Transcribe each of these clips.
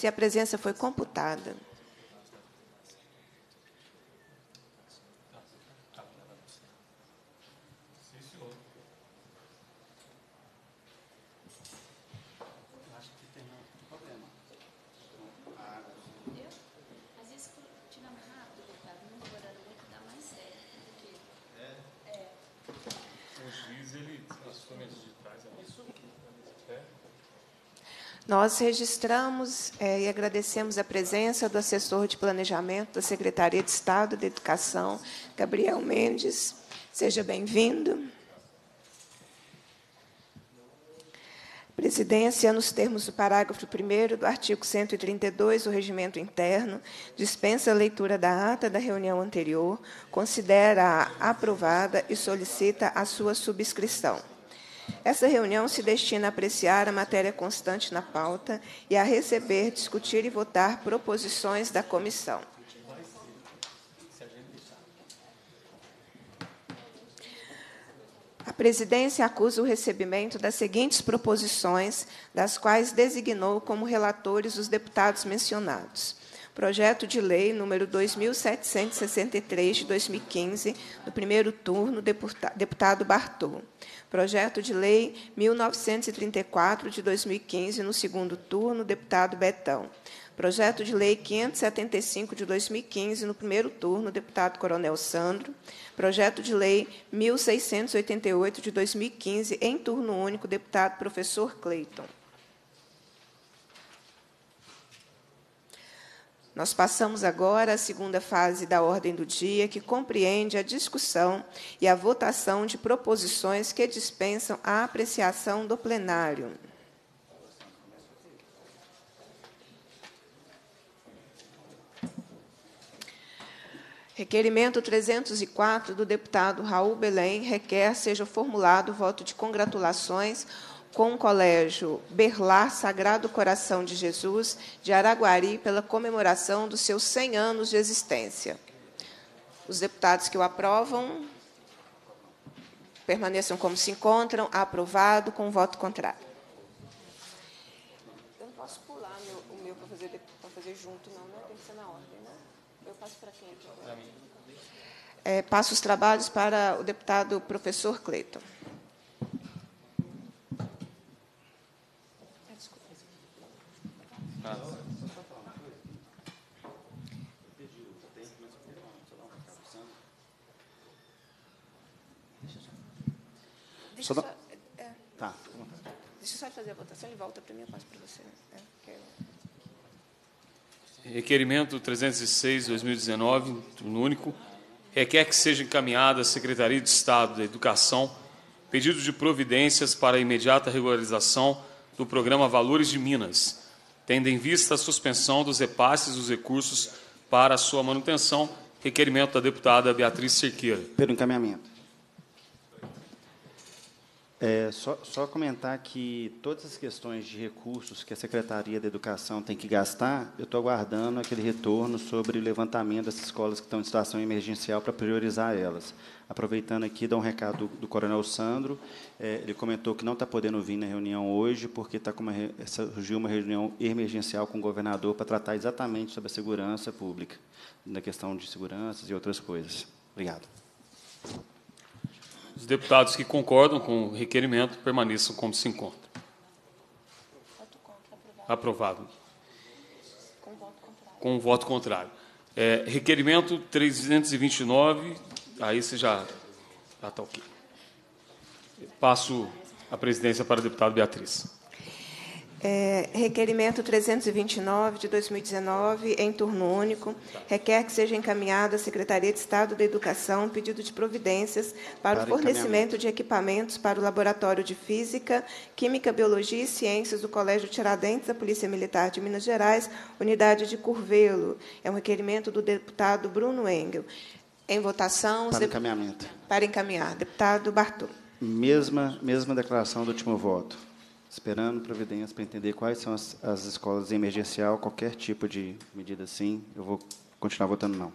Se a presença foi computada. Nós registramos é, e agradecemos a presença do assessor de planejamento da Secretaria de Estado da Educação, Gabriel Mendes. Seja bem-vindo. Presidência, nos termos do parágrafo 1 do artigo 132 do Regimento Interno, dispensa a leitura da ata da reunião anterior, considera-a aprovada e solicita a sua subscrição. Essa reunião se destina a apreciar a matéria constante na pauta e a receber, discutir e votar proposições da comissão. A presidência acusa o recebimento das seguintes proposições, das quais designou como relatores os deputados mencionados. Projeto de Lei número 2763 de 2015, no primeiro turno, deputado Bartô. Projeto de Lei 1934 de 2015, no segundo turno, deputado Betão. Projeto de Lei 575 de 2015, no primeiro turno, deputado Coronel Sandro. Projeto de Lei 1688 de 2015, em turno único, deputado Professor Cleiton. Nós passamos agora à segunda fase da ordem do dia, que compreende a discussão e a votação de proposições que dispensam a apreciação do plenário. Requerimento 304 do deputado Raul Belém requer seja formulado voto de congratulações com o Colégio Berlar Sagrado Coração de Jesus de Araguari pela comemoração dos seus 100 anos de existência. Os deputados que o aprovam permaneçam como se encontram. Aprovado com voto contrário. Eu não posso pular meu, o meu para fazer, fazer junto, não, né? Tem que ser na ordem, né? Eu passo para quem aqui agora? É, passo os trabalhos para o deputado professor Cleiton. Deixa só, é, tá. Deixa eu só fazer a votação e volta para mim, eu passo para você. É, eu... Requerimento 306, 2019, turno único, requer que seja encaminhada à Secretaria de Estado da Educação pedido de providências para a imediata regularização do programa Valores de Minas, tendo em vista a suspensão dos repasses dos recursos para a sua manutenção, requerimento da deputada Beatriz Cerqueira. Pelo encaminhamento. É, só, só, comentar que todas as questões de recursos que a Secretaria da Educação tem que gastar, eu estou aguardando aquele retorno sobre o levantamento das escolas que estão em situação emergencial para priorizar elas. Aproveitando aqui, dar um recado do, do Coronel Sandro. É, ele comentou que não está podendo vir na reunião hoje, porque está com uma, surgiu uma reunião emergencial com o governador para tratar exatamente sobre a segurança pública, na questão de seguranças e outras coisas. Obrigado. Os deputados que concordam com o requerimento permaneçam como se encontram. Aprovado. Com o voto contrário. É, requerimento 329, aí você já está ok. Passo a presidência para a deputada Beatriz. É, requerimento 329 de 2019, em turno único, requer que seja encaminhado à Secretaria de Estado da Educação pedido de providências para, para o fornecimento de equipamentos para o Laboratório de Física, Química, Biologia e Ciências do Colégio Tiradentes da Polícia Militar de Minas Gerais, unidade de Curvelo. É um requerimento do deputado Bruno Engel. Em votação. Para encaminhamento. Para encaminhar. Deputado Bartô. Mesma, mesma declaração do último voto esperando providências para entender quais são as, as escolas emergencial, qualquer tipo de medida assim, eu vou continuar votando não.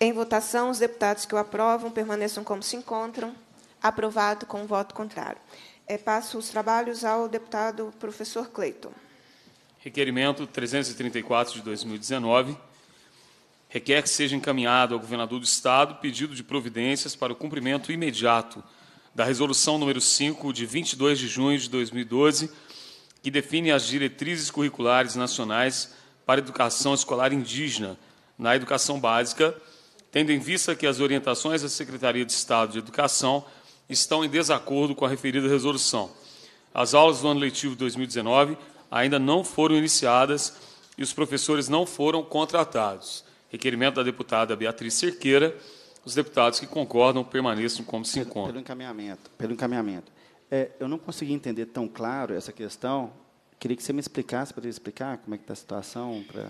Em votação, os deputados que o aprovam permaneçam como se encontram. Aprovado com voto contrário. É, passo os trabalhos ao deputado professor Cleiton. Requerimento 334 de 2019 requer que seja encaminhado ao governador do Estado pedido de providências para o cumprimento imediato da Resolução número 5, de 22 de junho de 2012, que define as diretrizes curriculares nacionais para a educação escolar indígena na educação básica, tendo em vista que as orientações da Secretaria de Estado de Educação estão em desacordo com a referida resolução. As aulas do ano letivo 2019 ainda não foram iniciadas e os professores não foram contratados. Requerimento da deputada Beatriz Cerqueira. Os deputados que concordam permaneçam como se encontram. Pelo encaminhamento. Pelo encaminhamento. É, eu não consegui entender tão claro essa questão. Queria que você me explicasse, poderia explicar como é que está a situação para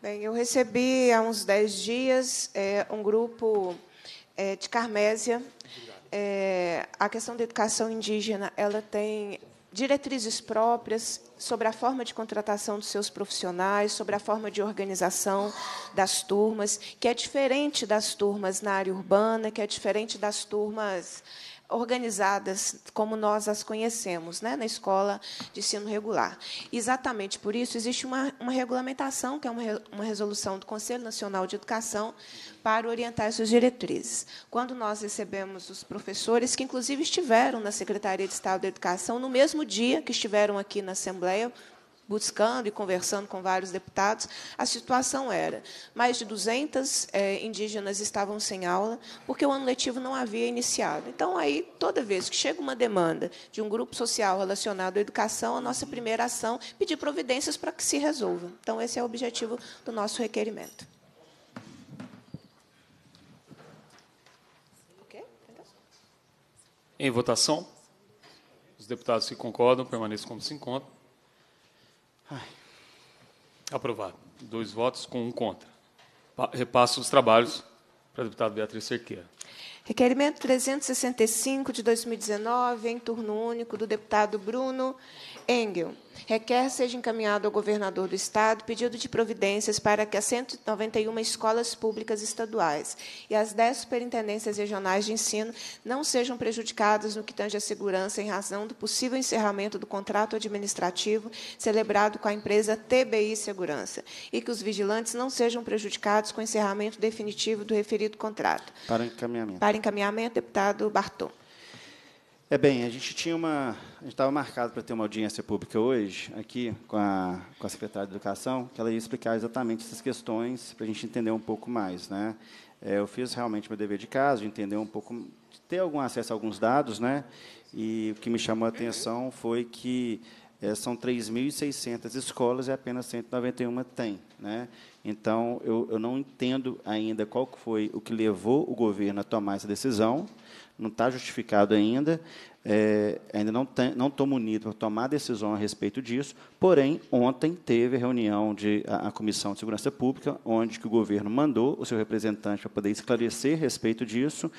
Bem, eu recebi há uns 10 dias é, um grupo é, de Carmésia. É, a questão da educação indígena ela tem diretrizes próprias sobre a forma de contratação dos seus profissionais, sobre a forma de organização das turmas, que é diferente das turmas na área urbana, que é diferente das turmas organizadas como nós as conhecemos né, na escola de ensino regular. Exatamente por isso, existe uma, uma regulamentação, que é uma, uma resolução do Conselho Nacional de Educação, para orientar essas diretrizes. Quando nós recebemos os professores, que inclusive estiveram na Secretaria de Estado da Educação, no mesmo dia que estiveram aqui na Assembleia, buscando e conversando com vários deputados, a situação era mais de 200 é, indígenas estavam sem aula porque o ano letivo não havia iniciado. Então, aí, toda vez que chega uma demanda de um grupo social relacionado à educação, a nossa primeira ação é pedir providências para que se resolva. Então, esse é o objetivo do nosso requerimento. Em votação, os deputados que concordam permaneçam como se encontram. Ai. Aprovado. Dois votos com um contra. Repasso os trabalhos para a deputada Beatriz Cerqueira. Requerimento 365 de 2019, em turno único, do deputado Bruno Engel. Requer seja encaminhado ao governador do Estado pedido de providências para que as 191 escolas públicas estaduais e as 10 superintendências regionais de ensino não sejam prejudicadas no que tange à segurança em razão do possível encerramento do contrato administrativo celebrado com a empresa TBI Segurança e que os vigilantes não sejam prejudicados com o encerramento definitivo do referido contrato. Para encaminhamento. Para encaminhamento, deputado Barton. É bem, a gente tinha uma, a gente estava marcado para ter uma audiência pública hoje aqui com a, com a secretária de Educação, que ela ia explicar exatamente essas questões para a gente entender um pouco mais, né? É, eu fiz realmente meu dever de casa, de entender um pouco, de ter algum acesso a alguns dados, né? E o que me chamou a atenção foi que é, são 3.600 escolas e apenas 191 tem, né? Então eu, eu não entendo ainda qual foi o que levou o governo a tomar essa decisão. Não está justificado ainda, é, ainda não, estou munido para tomar decisão a respeito disso, porém, ontem teve a reunião de a, a, Comissão de Segurança Pública, onde que o governo mandou o seu representante para poder esclarecer a respeito disso,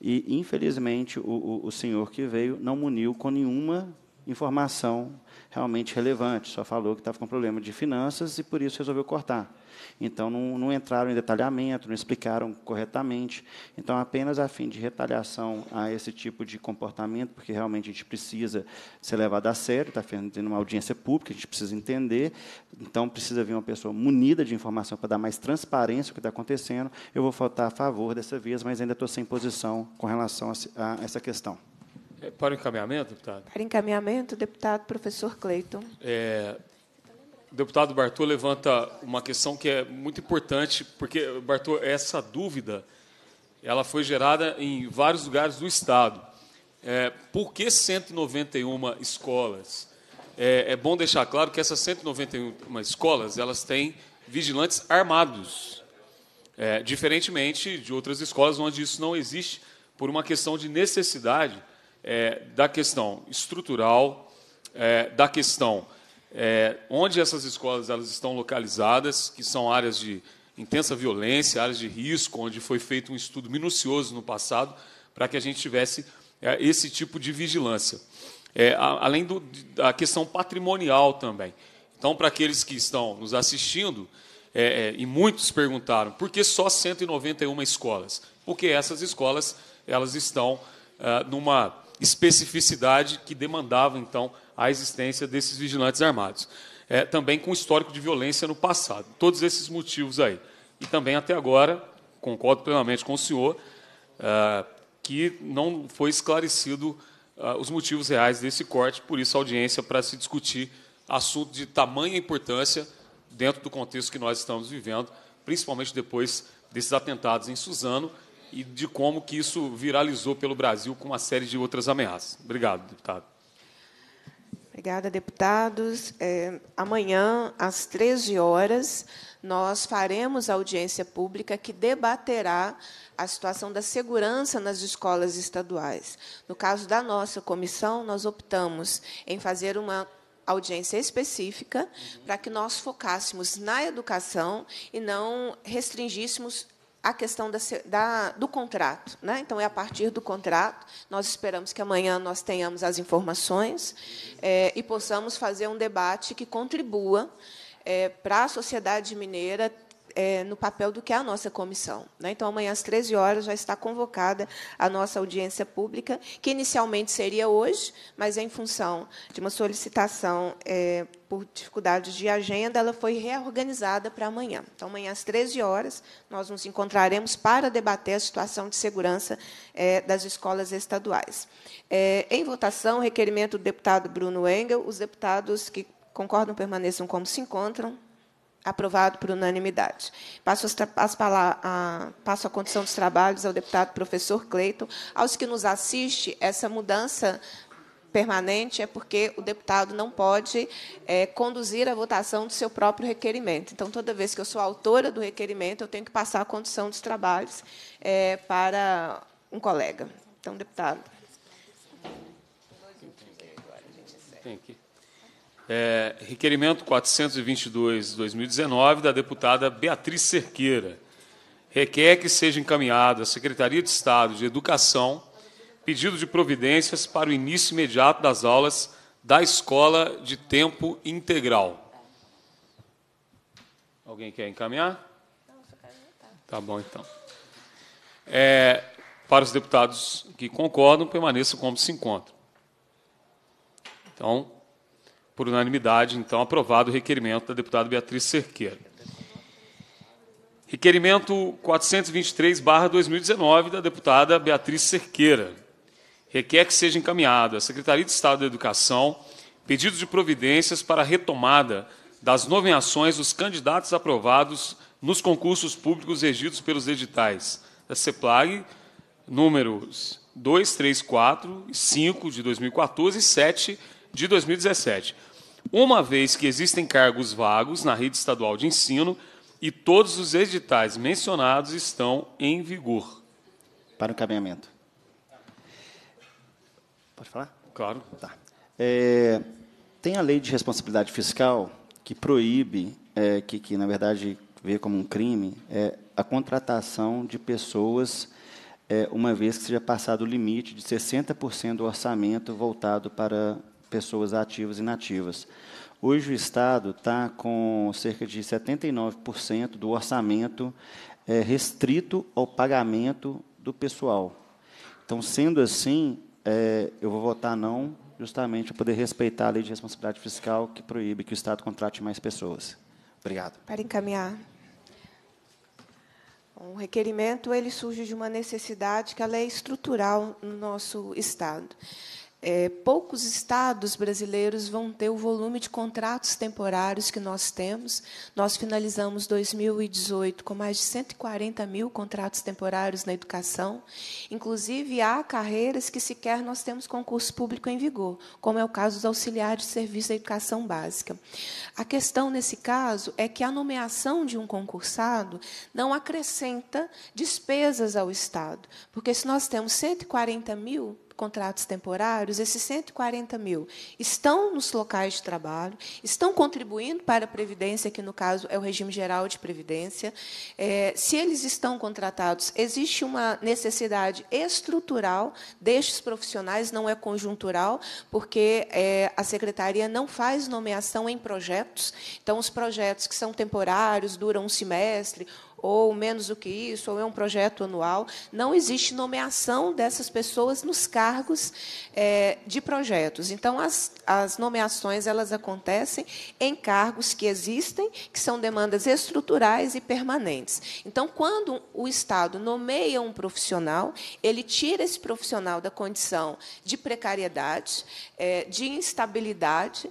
e, infelizmente, o, o, o senhor que veio não muniu com nenhuma informação realmente relevante, só falou que estava com problema de finanças e, por isso, resolveu cortar. Então, não, não, entraram em detalhamento, não explicaram corretamente. Então, apenas a fim de retaliação a esse tipo de comportamento, porque realmente a gente precisa ser levado a sério, está tendo uma audiência pública, a gente precisa entender. Então, precisa vir uma pessoa munida de informação para dar mais transparência ao que está acontecendo. Eu vou votar a favor dessa vez, mas ainda estou sem posição com relação a, a essa questão. É, para o encaminhamento, deputado? Para encaminhamento, deputado professor Cleiton. É, o deputado Bartô levanta uma questão que é muito importante, porque, Bartô, essa dúvida ela foi gerada em vários lugares do Estado. É, por que 191 escolas? É, é, bom deixar claro que essas 191 escolas elas têm vigilantes armados, é, diferentemente de outras escolas onde isso não existe por uma questão de necessidade é, da questão estrutural, é, da questão é, onde essas escolas elas estão localizadas, que são áreas de intensa violência, áreas de risco, onde foi feito um estudo minucioso no passado para que a gente tivesse é, esse tipo de vigilância. É, a, além do, da questão patrimonial também. Então, para aqueles que estão nos assistindo, é, é, e muitos perguntaram, por que só 191 escolas? Porque essas escolas elas estão é, numa especificidade que demandava, então, a existência desses vigilantes armados. É, também com histórico de violência no passado. Todos esses motivos aí. E também, até agora, concordo plenamente com o senhor, é, que não foi esclarecido uh, os motivos reais desse corte, por isso a audiência para se discutir assunto de tamanha importância dentro do contexto que nós estamos vivendo, principalmente depois desses atentados em Suzano e de como que isso viralizou pelo Brasil com uma série de outras ameaças. Obrigado, deputado. Obrigada, deputados. É, amanhã, às 13 horas, nós faremos audiência pública que debaterá a situação da segurança nas escolas estaduais. No caso da nossa comissão, nós optamos em fazer uma audiência específica para que nós focássemos na educação e não restringíssemos a questão da, da, do contrato. Né? Então, é a partir do contrato. Nós esperamos que amanhã nós tenhamos as informações é, e possamos fazer um debate que contribua é, para a sociedade mineira é, no papel do que é a nossa comissão. Né? Então, amanhã às 13 horas já está convocada a nossa audiência pública, que inicialmente seria hoje, mas em função de uma solicitação é, por dificuldades de agenda, ela foi reorganizada para amanhã. Então, amanhã às 13 horas, nós nos encontraremos para debater a situação de segurança é, das escolas estaduais. É, em votação, requerimento do deputado Bruno Engel, os deputados que concordam permaneçam como se encontram. Aprovado por unanimidade. Passo, as, a, passo a condição dos trabalhos ao deputado professor Cleiton. Aos que nos assiste, essa mudança permanente é porque o deputado não pode é, conduzir a votação do seu próprio requerimento. Então, toda vez que eu sou autora do requerimento, eu tenho que passar a condição dos trabalhos é, para um colega. Então, deputado. Tem aqui. É, requerimento 422-2019 da deputada Beatriz Cerqueira. Requer que seja encaminhado à Secretaria de Estado de Educação pedido de providências para o início imediato das aulas da escola de tempo integral. Alguém quer encaminhar? Tá bom, então. É, para os deputados que concordam, permaneçam como se encontram. Então, por unanimidade, então, aprovado o requerimento da deputada Beatriz Cerqueira. Requerimento 423-2019 da deputada Beatriz Cerqueira. Requer que seja encaminhado à Secretaria de Estado da Educação pedido de providências para a retomada das nomeações dos candidatos aprovados nos concursos públicos regidos pelos editais da CEPLAG, números 2, 3, 4, 5 de 2014 e 7 de 2017, uma vez que existem cargos vagos na rede estadual de ensino e todos os editais mencionados estão em vigor. Para o encaminhamento. Pode falar? Claro. Tá. É, tem a lei de responsabilidade fiscal que proíbe, é, que, que na verdade vê como um crime, é, a contratação de pessoas é, uma vez que seja passado o limite de 60% do orçamento voltado para pessoas ativas e inativas. Hoje o Estado está com cerca de 79% do orçamento é, restrito ao pagamento do pessoal. Então, sendo assim, é, eu vou votar não, justamente para poder respeitar a lei de responsabilidade fiscal que proíbe que o Estado contrate mais pessoas. Obrigado. Para encaminhar. O requerimento ele surge de uma necessidade que ela é estrutural no nosso Estado é, poucos estados brasileiros vão ter o volume de contratos temporários que nós temos. Nós finalizamos 2018 com mais de 140 mil contratos temporários na educação. Inclusive, há carreiras que sequer nós temos concurso público em vigor, como é o caso dos auxiliares de serviço da educação básica. A questão, nesse caso, é que a nomeação de um concursado não acrescenta despesas ao Estado, porque se nós temos 140 mil contratos temporários, esses 140 mil estão nos locais de trabalho, estão contribuindo para a Previdência, que no caso é o regime geral de Previdência. É, se eles estão contratados, existe uma necessidade estrutural destes profissionais, não é conjuntural, porque é, a Secretaria não faz nomeação em projetos. Então, os projetos que são temporários, duram um semestre ou menos do que isso, ou é um projeto anual. Não existe nomeação dessas pessoas nos cargos é, de projetos. Então, as, as nomeações elas acontecem em cargos que existem, que são demandas estruturais e permanentes. Então, quando o Estado nomeia um profissional, ele tira esse profissional da condição de precariedade, é, de instabilidade,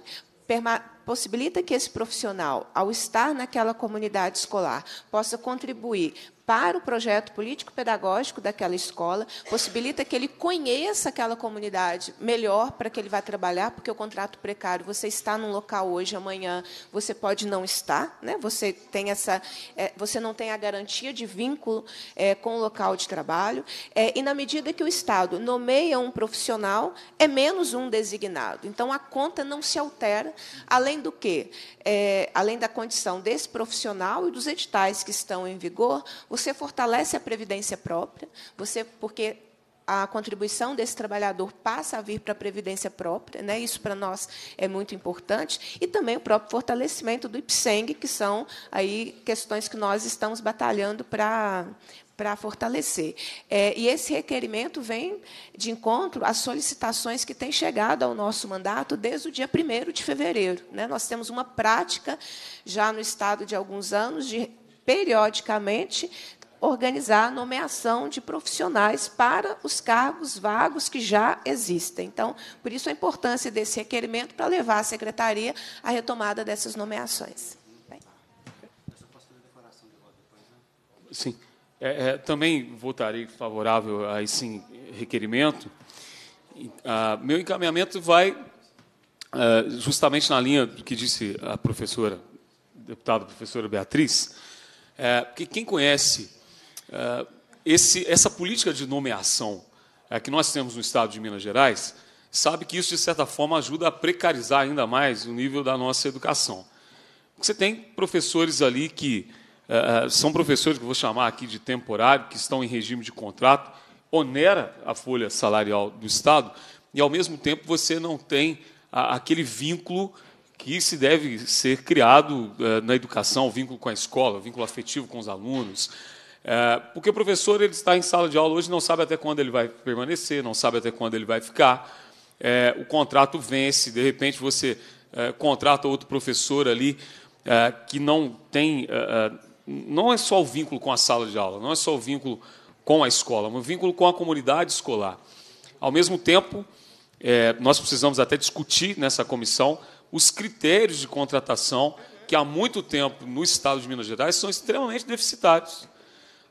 possibilita que esse profissional, ao estar naquela comunidade escolar, possa contribuir para o projeto político-pedagógico daquela escola, possibilita que ele conheça aquela comunidade melhor para que ele vá trabalhar, porque o contrato precário, você está num local hoje, amanhã você pode não estar, né? você, tem essa, é, você não tem a garantia de vínculo é, com o local de trabalho, é, e na medida que o Estado nomeia um profissional, é menos um designado. Então, a conta não se altera, além do que, é, além da condição desse profissional e dos editais que estão em vigor, você fortalece a previdência própria, você porque a contribuição desse trabalhador passa a vir para a previdência própria, né? Isso para nós é muito importante e também o próprio fortalecimento do IPSENG, que são aí questões que nós estamos batalhando para para fortalecer. É, e esse requerimento vem de encontro às solicitações que têm chegado ao nosso mandato desde o dia 1 de fevereiro. Né? Nós temos uma prática já no Estado de alguns anos de periodicamente organizar a nomeação de profissionais para os cargos vagos que já existem. Então, por isso a importância desse requerimento para levar a secretaria à retomada dessas nomeações. Sim. É, é, também votarei favorável a esse requerimento. Ah, meu encaminhamento vai ah, justamente na linha do que disse a professora, deputada professora Beatriz, é, porque quem conhece é, esse, essa política de nomeação é, que nós temos no Estado de Minas Gerais, sabe que isso, de certa forma, ajuda a precarizar ainda mais o nível da nossa educação. Você tem professores ali que é, é são professores que eu vou chamar aqui de temporário, que estão em regime de contrato, onera a folha salarial do Estado, e, ao mesmo tempo, você não tem aquele vínculo que se deve ser criado uh, na educação, o vínculo com a escola, o vínculo afetivo com os alunos. Uh, porque o professor ele está em sala de aula hoje não sabe até quando ele vai permanecer, não sabe até quando ele vai ficar. Uh, o contrato vence, de repente você contrata outro professor ali que não tem. não é só o vínculo com a sala de aula, não é só o vínculo com a escola, mas o vínculo com a comunidade escolar. Ao mesmo tempo, nós precisamos até discutir nessa comissão os critérios de contratação, que há muito tempo no Estado de Minas Gerais são extremamente deficitários.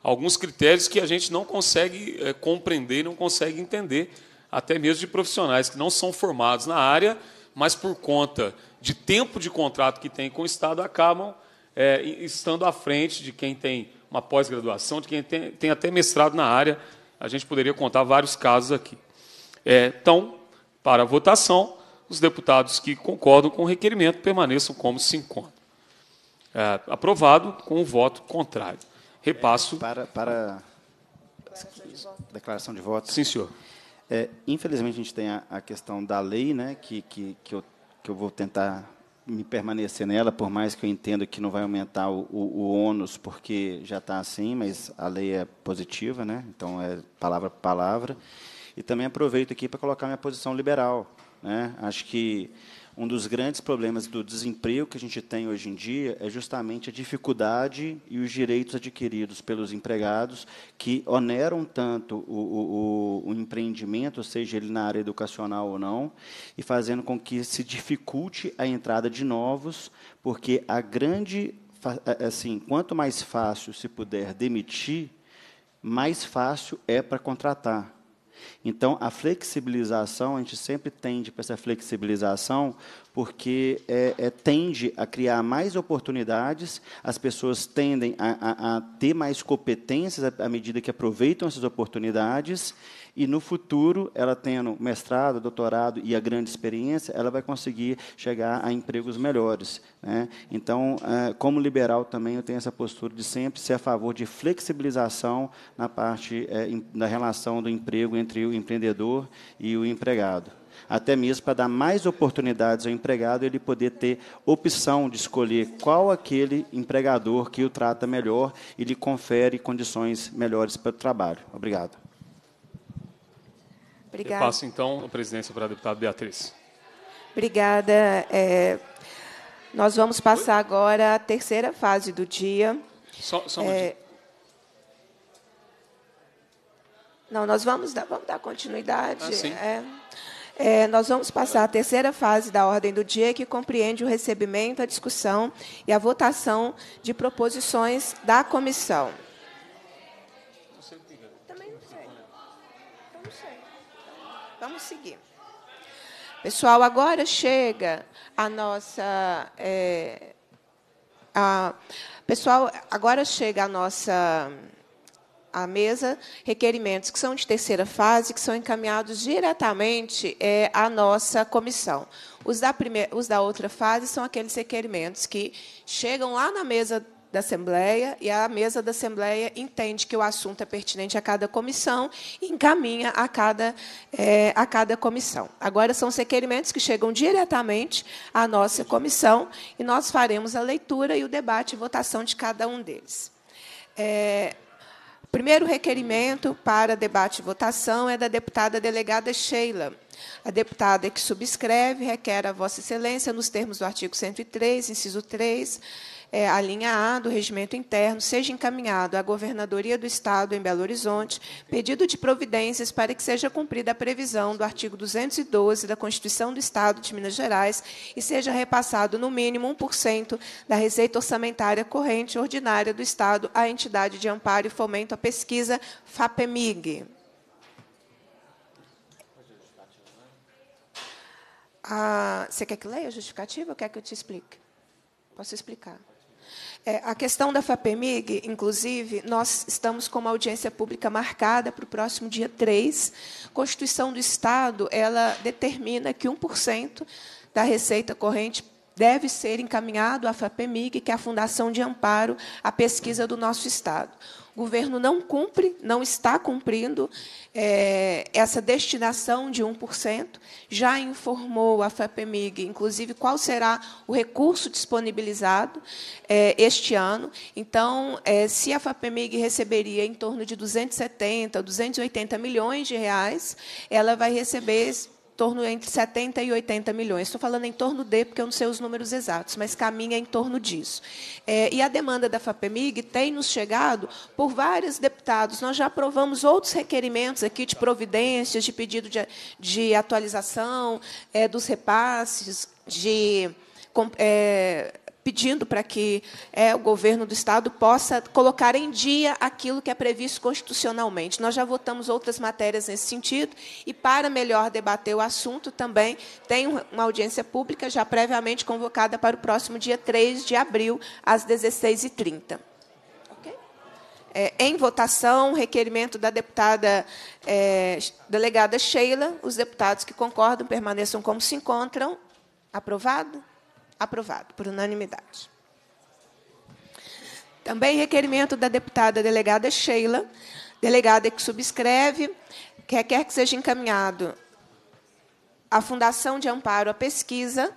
Alguns critérios que a gente não consegue é, compreender, não consegue entender, até mesmo de profissionais que não são formados na área, mas por conta de tempo de contrato que tem com o Estado, acabam é, estando à frente de quem tem uma pós-graduação, de quem tem, tem, até mestrado na área. A gente poderia contar vários casos aqui. É, então, para a votação, os deputados que concordam com o requerimento permaneçam como se encontram. É, aprovado com o voto contrário. Repasso. É, para, para declaração de voto. Sim, senhor. É, infelizmente, a gente tem a, a, questão da lei, né, que, que, que, eu, que eu vou tentar me permanecer nela, por mais que eu entenda que não vai aumentar o, o, o ônus, porque já está assim, mas a lei é positiva, né? então é palavra por palavra. E também aproveito aqui para colocar minha posição liberal. Né? Acho que um dos grandes problemas do desemprego que a gente tem hoje em dia é justamente a dificuldade e os direitos adquiridos pelos empregados que oneram tanto o, o, o, empreendimento, seja ele na área educacional ou não, e fazendo com que se dificulte a entrada de novos, porque a grande assim, quanto mais fácil se puder demitir, mais fácil é para contratar. Então, a flexibilização, a gente sempre tende para essa flexibilização, porque é, é, tende a criar mais oportunidades, as pessoas tendem a, a, a ter mais competências à medida que aproveitam essas oportunidades, e no futuro, ela tendo mestrado, doutorado e a grande experiência, ela vai conseguir chegar a empregos melhores. Né? Então, é, como liberal também, eu tenho essa postura de sempre ser a favor de flexibilização na parte é, da relação do emprego entre o empreendedor e o empregado. até mesmo para dar mais oportunidades ao empregado, ele poder ter opção de escolher qual aquele empregador que o trata melhor e lhe confere condições melhores para o trabalho. Obrigado. Obrigada. Eu passo, então, a presidência para a deputada Beatriz. Obrigada. É, nós vamos passar agora a terceira fase do dia. Só, só um é, Não, nós vamos dar, vamos dar continuidade. Ah, é, é, nós vamos passar a terceira fase da ordem do dia, que compreende o recebimento, a discussão e a votação de proposições da comissão. Também não sei. Não sei. Vamos seguir. Pessoal, agora chega a nossa. É, a, pessoal, agora chega a nossa a mesa requerimentos que são de terceira fase, que são encaminhados diretamente é, à nossa comissão. Os da, primeira, os da outra fase são aqueles requerimentos que chegam lá na mesa da Assembleia e a mesa da Assembleia entende que o assunto é pertinente a cada comissão e encaminha a cada, é, a cada comissão. Agora, são os requerimentos que chegam diretamente à nossa comissão e nós faremos a leitura e o debate e votação de cada um deles. É, primeiro requerimento para debate e votação é da deputada delegada Sheila. A deputada que subscreve requer a Vossa Excelência, nos termos do artigo 103, inciso 3, é, a linha A do regimento interno seja encaminhado à Governadoria do Estado em Belo Horizonte pedido de providências para que seja cumprida a previsão do artigo 212 da Constituição do Estado de Minas Gerais e seja repassado no mínimo 1% da receita orçamentária corrente ordinária do Estado à entidade de amparo e fomento à pesquisa FAPEMIG. Ah, você quer que leia a justificativa ou quer que eu te explique? Posso explicar. É, a questão da FAPEMIG, inclusive, nós estamos com uma audiência pública marcada para o próximo dia 3. A Constituição do Estado ela determina que 1% da receita corrente deve ser encaminhado à FAPEMIG, que é a Fundação de Amparo à Pesquisa do nosso Estado. O governo não cumpre, não está cumprindo é, essa destinação de 1%, já informou a FAPEMIG, inclusive, qual será o recurso disponibilizado é, este ano. Então, é, se a FAPEMIG receberia em torno de 270, 280 milhões de reais, ela vai receber torno entre 70 e 80 milhões. Estou falando em torno de, porque eu não sei os números exatos, mas caminha em torno disso. É, e a demanda da FAPEMIG tem nos chegado por vários deputados. Nós já aprovamos outros requerimentos aqui de providências, de pedido de, de atualização é, dos repasses, de é, pedindo para que é, o governo do Estado possa colocar em dia aquilo que é previsto constitucionalmente. Nós já votamos outras matérias nesse sentido, e, para melhor debater o assunto, também tem uma audiência pública já previamente convocada para o próximo dia 3 de abril, às 16h30. É, em votação, requerimento da deputada é, delegada Sheila. Os deputados que concordam permaneçam como se encontram. Aprovado? Aprovado, por unanimidade. Também requerimento da deputada delegada Sheila, delegada que subscreve, que requer que seja encaminhado à Fundação de Amparo à Pesquisa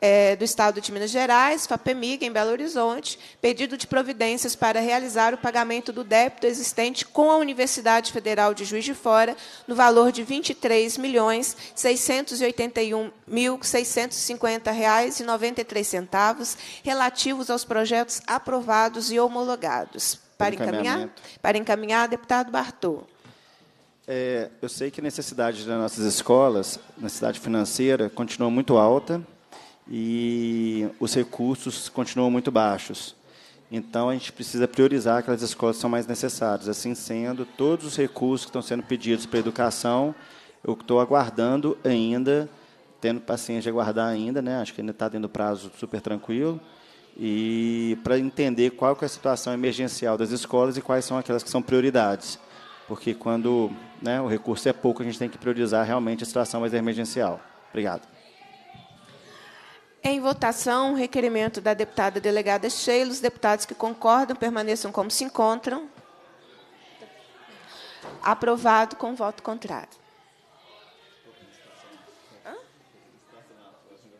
é, do Estado de Minas Gerais, FAPEMIG, em Belo Horizonte, pedido de providências para realizar o pagamento do débito existente com a Universidade Federal de Juiz de Fora, no valor de R$ 23.681.650,93, relativos aos projetos aprovados e homologados. Para encaminhar, para encaminhar, deputado Bartô. É, eu sei que a necessidade das nossas escolas, necessidade financeira, continua muito alta e os recursos continuam muito baixos. Então, a gente precisa priorizar aquelas escolas que são mais necessárias. Assim sendo, todos os recursos que estão sendo pedidos para a educação, eu estou aguardando ainda, tendo paciência de aguardar ainda, né? acho que ainda está dentro do prazo super tranquilo, e para entender qual é a situação emergencial das escolas e quais são aquelas que são prioridades. Porque quando né, o recurso é pouco, a gente tem que priorizar realmente a situação mais emergencial. Obrigado. Em votação, requerimento da deputada delegada Sheila. Os deputados que concordam permaneçam como se encontram. Aprovado com voto contrário. Hã?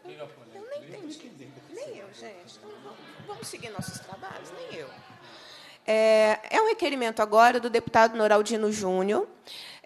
Eu nem entendi. Nem eu, gente. Vamos seguir nossos trabalhos? Nem eu. É, é um requerimento agora do deputado Noraldino Júnior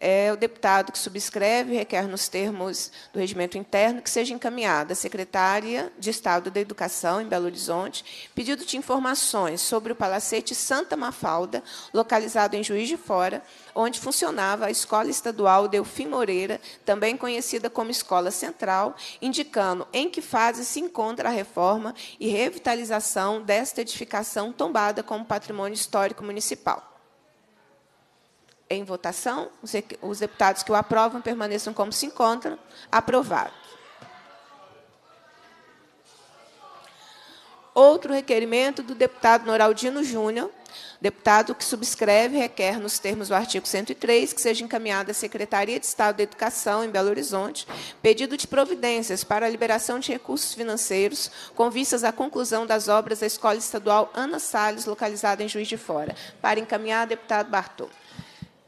é, o deputado que subscreve requer, nos termos do regimento interno, que seja encaminhada à Secretaria de Estado da Educação, em Belo Horizonte, pedido de informações sobre o Palacete Santa Mafalda, localizado em Juiz de Fora, onde funcionava a Escola Estadual Delfim Moreira, também conhecida como Escola Central, indicando em que fase se encontra a reforma e revitalização desta edificação tombada como patrimônio histórico municipal. Em votação, os deputados que o aprovam permaneçam como se encontram. Aprovado. Outro requerimento do deputado Noraldino Júnior, deputado que subscreve requer, nos termos do artigo 103, que seja encaminhada à Secretaria de Estado da Educação, em Belo Horizonte, pedido de providências para a liberação de recursos financeiros com vistas à conclusão das obras da Escola Estadual Ana Salles, localizada em Juiz de Fora. Para encaminhar, deputado Bartô.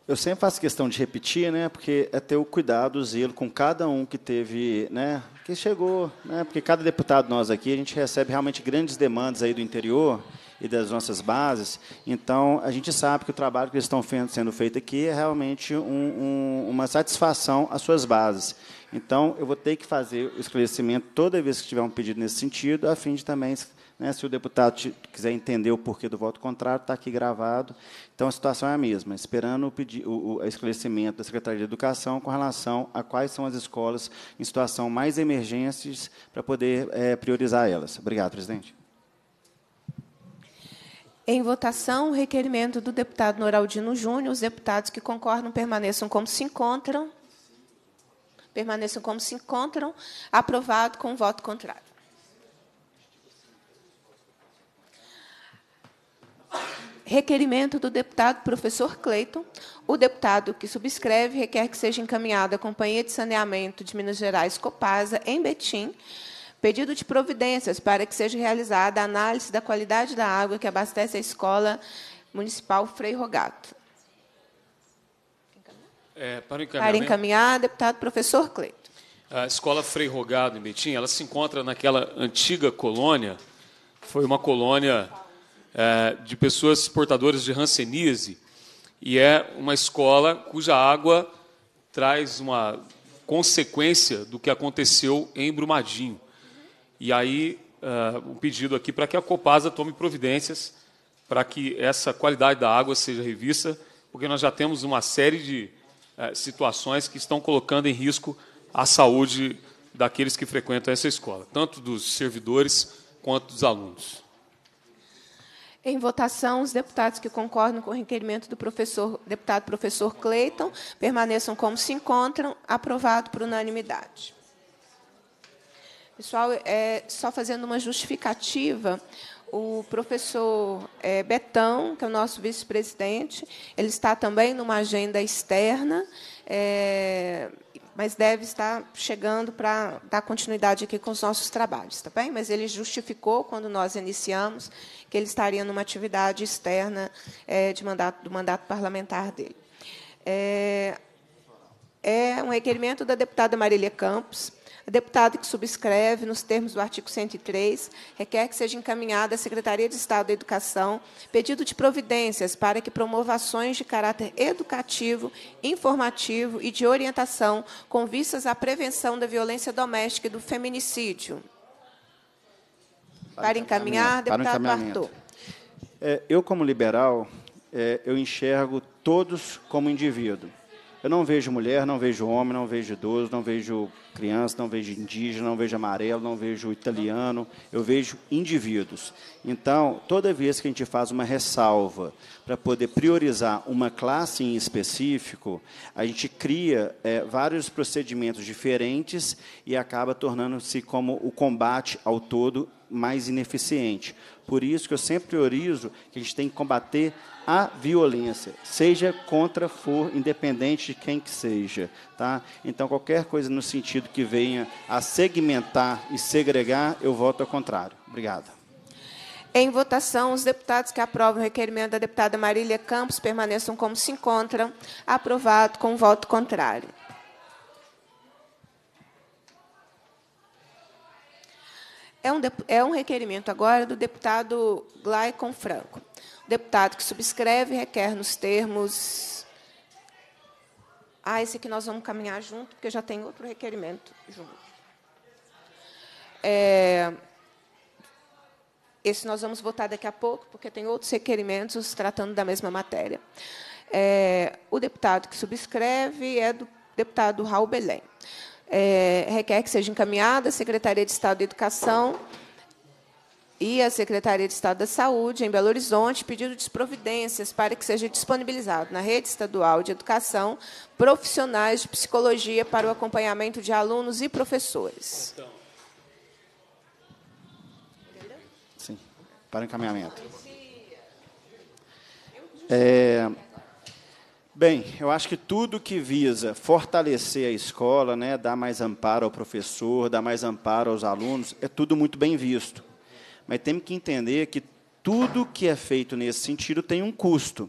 Eu sempre faço questão de repetir, né, porque é ter o cuidado, o zelo com cada um que teve, né, que chegou, né, porque cada deputado nós aqui, a gente recebe realmente grandes demandas aí do interior e das nossas bases, então a gente sabe que o trabalho que eles estão sendo feito aqui é realmente um, um, uma satisfação às suas bases. Então, eu vou ter que fazer o esclarecimento toda vez que tiver um pedido nesse sentido, a fim de também né, se o deputado quiser entender o porquê do voto contrário, está aqui gravado. Então, a situação é a mesma, esperando o, o, o esclarecimento da Secretaria de Educação com relação a quais são as escolas em situação mais emergências para poder é, priorizar elas. Obrigado, presidente. Em votação, o requerimento do deputado Noraldino Júnior. Os deputados que concordam permaneçam como se encontram. Permaneçam como se encontram. Aprovado com voto contrário. Requerimento do deputado professor Cleiton. O deputado que subscreve requer que seja encaminhada à Companhia de Saneamento de Minas Gerais, Copasa, em Betim, pedido de providências para que seja realizada a análise da qualidade da água que abastece a Escola Municipal Frei Rogato. É, para, encaminhar, para encaminhar, deputado professor Cleiton. A Escola Frei Rogado, em Betim, ela se encontra naquela antiga colônia, foi uma colônia é, de pessoas portadoras de hanseníase, e é uma escola cuja água traz uma consequência do que aconteceu em Brumadinho. E aí, uh, um pedido aqui para que a Copasa tome providências para que essa qualidade da água seja revista, porque nós já temos uma série de uh, situações que estão colocando em risco a saúde daqueles que frequentam essa escola, tanto dos servidores quanto dos alunos. Em votação, os deputados que concordam com o requerimento do professor, deputado professor Cleiton permaneçam como se encontram. Aprovado por unanimidade. Pessoal, é, só fazendo uma justificativa, o professor é, Betão, que é o nosso vice-presidente, ele está também numa agenda externa, é, mas deve estar chegando para dar continuidade aqui com os nossos trabalhos, tá bem? Mas ele justificou, quando nós iniciamos, que ele estaria numa atividade externa é, de mandato, do mandato parlamentar dele. É, é um requerimento da deputada Marília Campos, a deputada que subscreve, nos termos do artigo 103, requer que seja encaminhada à Secretaria de Estado da Educação pedido de providências para que promova ações de caráter educativo, informativo e de orientação com vistas à prevenção da violência doméstica e do feminicídio. Para encaminhar, deputado Bartô. É, eu, como liberal, é, eu enxergo todos como indivíduo. Eu não vejo mulher, não vejo homem, não vejo idoso, não vejo criança, não vejo indígena, não vejo amarelo, não vejo italiano, eu vejo indivíduos. Então, toda vez que a gente faz uma ressalva para poder priorizar uma classe em específico, a gente cria é, vários procedimentos diferentes e acaba tornando-se como o combate ao todo mais ineficiente. Por isso que eu sempre priorizo que a gente tem que combater a violência, seja contra for, independente de quem que seja. Tá? Então, qualquer coisa no sentido que venha a segmentar e segregar, eu voto ao contrário. Obrigado. Em votação, os deputados que aprovam o requerimento da deputada Marília Campos permaneçam como se encontram. Aprovado com voto contrário. É um, é um requerimento agora do deputado Glaicon Franco. Deputado que subscreve requer nos termos. Ah, esse aqui nós vamos caminhar junto, porque já tem outro requerimento junto. É, esse nós vamos votar daqui a pouco, porque tem outros requerimentos tratando da mesma matéria. É, o deputado que subscreve é do deputado Raul Belém é, requer que seja encaminhada à Secretaria de Estado da Educação e à Secretaria de Estado da Saúde, em Belo Horizonte, pedido de providências para que seja disponibilizado na rede estadual de educação profissionais de psicologia para o acompanhamento de alunos e professores. Sim, para encaminhamento. É, Bem, eu acho que tudo que visa fortalecer a escola, né, dar mais amparo ao professor, dar mais amparo aos alunos, é tudo muito bem visto. Mas temos que entender que tudo que é feito nesse sentido tem um custo.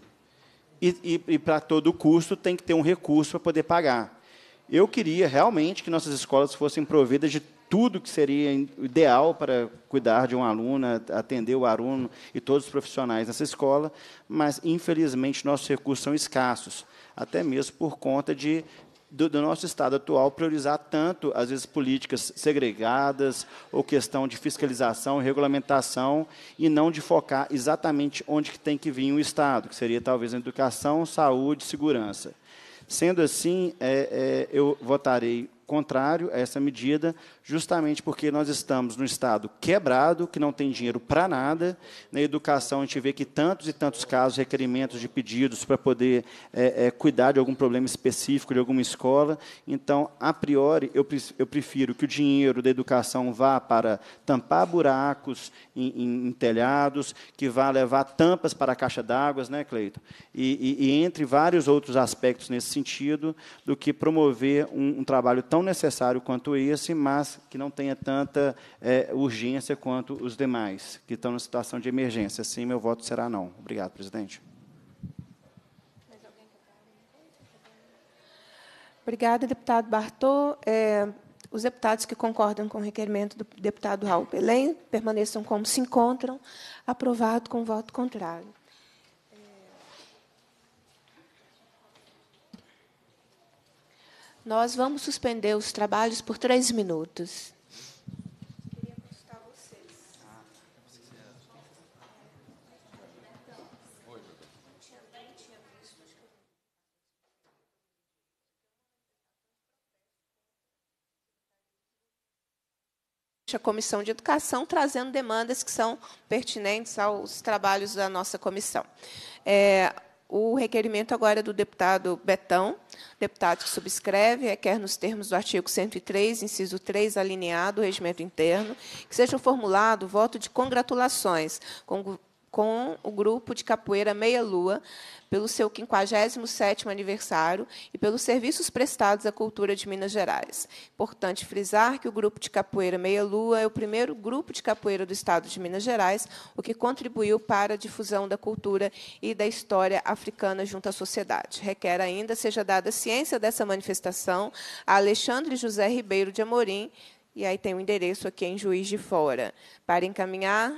E, e, e para todo custo tem que ter um recurso para poder pagar. Eu queria realmente que nossas escolas fossem providas de tudo que seria ideal para cuidar de um aluno, atender o aluno e todos os profissionais nessa escola, mas, infelizmente, nossos recursos são escassos, até mesmo por conta de, do, do, nosso Estado atual priorizar tanto, às vezes, políticas segregadas ou questão de fiscalização regulamentação, e não de focar exatamente onde que tem que vir o Estado, que seria, talvez, educação, saúde segurança. Sendo assim, é, é, eu votarei contrário a essa medida, justamente porque nós estamos no Estado quebrado, que não tem dinheiro para nada. Na educação, a gente vê que tantos e tantos casos, requerimentos de pedidos para poder é, é, cuidar de algum problema específico de alguma escola. Então, a priori, eu, eu prefiro que o dinheiro da educação vá para tampar buracos em, em, em telhados, que vá levar tampas para a caixa d'água, né, Cleito? E, e, e, entre vários outros aspectos nesse sentido, do que promover um, um trabalho tão necessário quanto esse, mas que não tenha tanta é, urgência quanto os demais, que estão na situação de emergência. Sim, meu voto será não. Obrigado, presidente. Obrigada, deputado Bartô. É, os deputados que concordam com o requerimento do deputado Raul Belém permaneçam como se encontram. Aprovado com voto contrário. Nós vamos suspender os trabalhos por três minutos. a Comissão de Educação, trazendo demandas que são pertinentes aos trabalhos da nossa comissão. É, o requerimento agora é do deputado Betão, deputado que subscreve, requer nos termos do artigo 103, inciso 3, alineado, do regimento interno, que seja formulado voto de congratulações com com o grupo de capoeira Meia Lua pelo seu 57º aniversário e pelos serviços prestados à cultura de Minas Gerais. Importante frisar que o grupo de capoeira Meia Lua é o primeiro grupo de capoeira do estado de Minas Gerais, o que contribuiu para a difusão da cultura e da história africana junto à sociedade. Requer ainda seja dada ciência dessa manifestação a Alexandre José Ribeiro de Amorim, e aí tem o um endereço aqui em Juiz de Fora, para encaminhar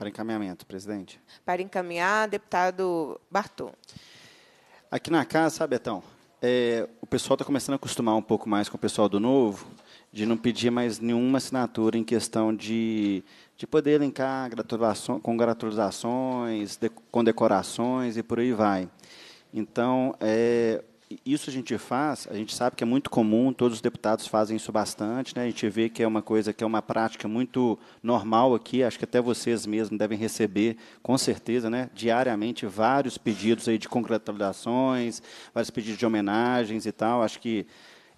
para encaminhamento, presidente. Para encaminhar, deputado Bartô. Aqui na casa, sabe, Betão, é, o pessoal está começando a acostumar um pouco mais com o pessoal do Novo, de não pedir mais nenhuma assinatura em questão de, de poder elencar gratulação, congratulações, de, condecorações e por aí vai. Então, é, isso a gente faz, a gente sabe que é muito comum, todos os deputados fazem isso bastante, né? a gente vê que é uma coisa, que é uma prática muito normal aqui, acho que até vocês mesmos devem receber, com certeza, né? diariamente, vários pedidos aí de congratulações, vários pedidos de homenagens e tal, acho que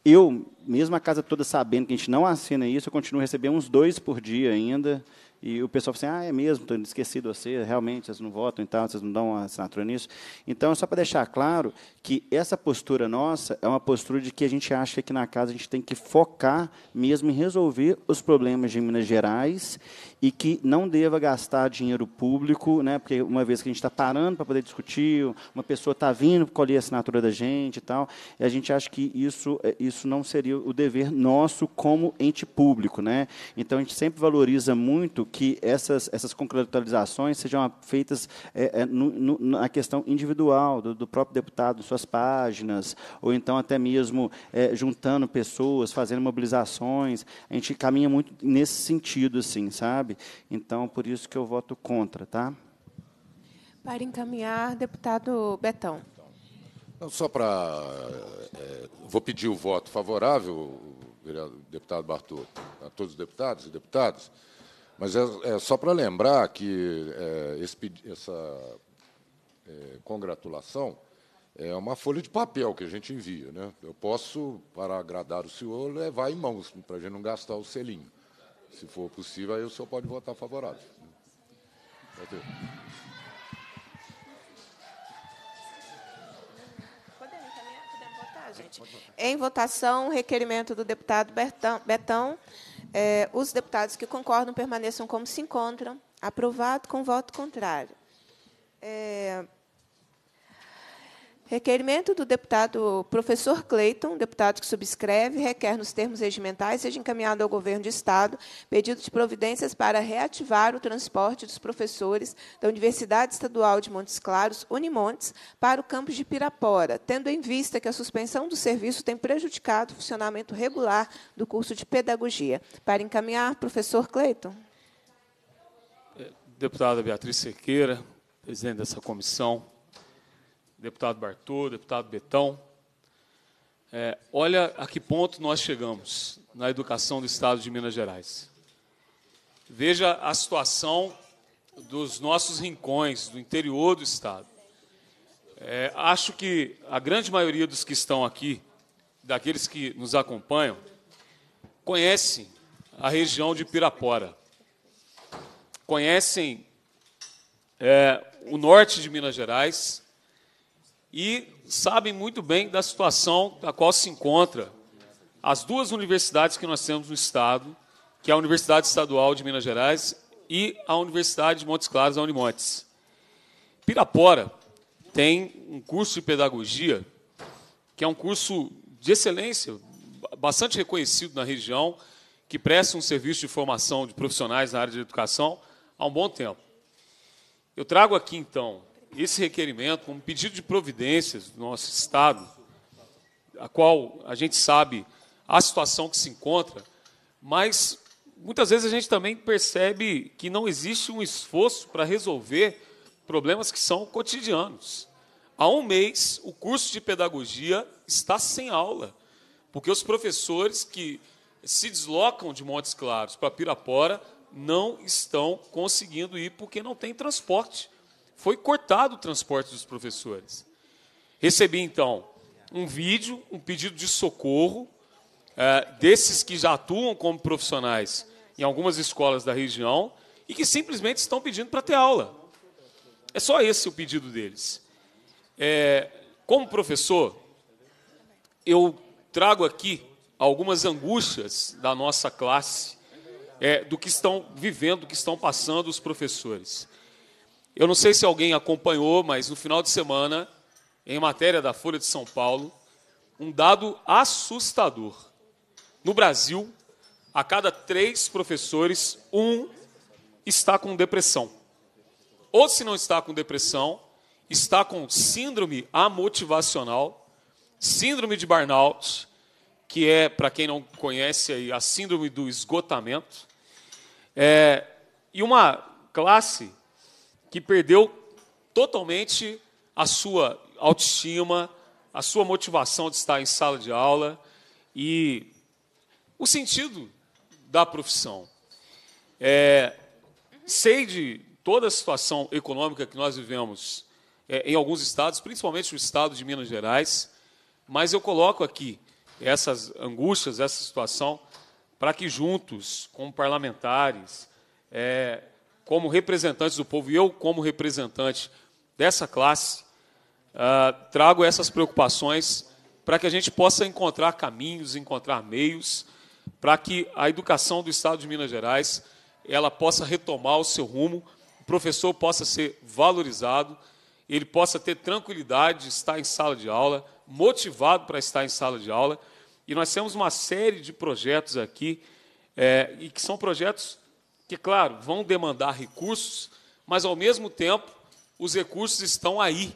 eu, mesmo a casa toda sabendo que a gente não assina isso, eu continuo recebendo uns dois por dia ainda, E o pessoal fala assim, ah, é mesmo, estou esquecido você, realmente, vocês não votam e tal, vocês não dão uma assinatura nisso. Então, só para deixar claro que essa postura nossa é uma postura de que a gente acha que aqui na casa a gente tem que focar mesmo em resolver os problemas de Minas Gerais e que não deva gastar dinheiro público, né, porque uma vez que a gente está parando para poder discutir, uma pessoa está vindo colher a assinatura da gente e tal, e a gente acha que isso, é, isso não seria o dever nosso como ente público. Né? Então, a gente sempre valoriza muito que essas, essas concretizações sejam feitas é, é, no, no, na questão individual do, do, próprio deputado, suas páginas, ou então até mesmo é, juntando pessoas, fazendo mobilizações. A gente caminha muito nesse sentido, assim, sabe? Então, por isso que eu voto contra, tá? Para encaminhar, deputado Betão. Não, só para. É, vou pedir o voto favorável, deputado Bartô, a todos os deputados e deputadas, mas é, é só para lembrar que é, esse, essa é, congratulação é uma folha de papel que a gente envia. Né? Eu posso, para agradar o senhor, levar em mãos, para a gente não gastar o selinho. Se for possível, aí o senhor pode votar favorável. Pode. Em votação, requerimento do deputado. Betão é, os deputados que concordam permaneçam como se encontram. Aprovado com voto contrário. É, Requerimento do deputado professor Cleiton, deputado que subscreve, requer nos termos regimentais seja encaminhado ao governo de Estado pedido de providências para reativar o transporte dos professores da Universidade Estadual de Montes Claros, Unimontes, para o campus de Pirapora, tendo em vista que a suspensão do serviço tem prejudicado o funcionamento regular do curso de pedagogia. Para encaminhar, professor Cleiton. Deputada Beatriz Cerqueira, presidente dessa comissão, deputado Bartô, deputado Betão. É, olha a que ponto nós chegamos na educação do Estado de Minas Gerais. Veja a situação dos nossos rincões, do interior do Estado. É, acho que a grande maioria dos que estão aqui, daqueles que nos acompanham, conhecem a região de Pirapora, conhecem é, o norte de Minas Gerais, e sabem muito bem da situação na qual se encontra as duas universidades que nós temos no estado, que é a Universidade Estadual de Minas Gerais e a Universidade de Montes Claros, a Unimontes. Pirapora tem um curso de pedagogia que é um curso de excelência, bastante reconhecido na região, que presta um serviço de formação de profissionais na área de educação há um bom tempo. Eu trago aqui, então, esse requerimento como pedido de providências do nosso Estado, a qual a gente sabe a situação que se encontra, mas muitas vezes a gente também percebe que não existe um esforço para resolver problemas que são cotidianos. Há um mês, o curso de pedagogia está sem aula, porque os professores que se deslocam de Montes Claros para Pirapora não estão conseguindo ir porque não tem transporte foi cortado o transporte dos professores. Recebi, então, um vídeo, um pedido de socorro é, desses que já atuam como profissionais em algumas escolas da região e que simplesmente estão pedindo para ter aula. É só esse o pedido deles. É, como professor, eu trago aqui algumas angústias da nossa classe, é, do que estão vivendo, do que estão passando os professores. Eu não sei se alguém acompanhou, mas no final de semana, em matéria da Folha de São Paulo, um dado assustador. No Brasil, a cada três professores, um está com depressão. Ou se não está com depressão, está com síndrome amotivacional, síndrome de burnout, que é, para quem não conhece, a síndrome do esgotamento, é, e uma classe que perdeu totalmente a sua autoestima, a sua motivação de estar em sala de aula e o sentido da profissão. É, sei de toda a situação econômica que nós vivemos é, em alguns estados, principalmente o estado de Minas Gerais, mas eu coloco aqui essas angústias, essa situação, para que juntos, como parlamentares, é, como representantes do povo, e eu, como representante dessa classe, uh, trago essas preocupações para que a gente possa encontrar caminhos, encontrar meios, para que a educação do Estado de Minas Gerais ela possa retomar o seu rumo, o professor possa ser valorizado, ele possa ter tranquilidade de estar em sala de aula, motivado para estar em sala de aula. E nós temos uma série de projetos aqui, é, e que são projetos que, claro, vão demandar recursos, mas, ao mesmo tempo, os recursos estão aí.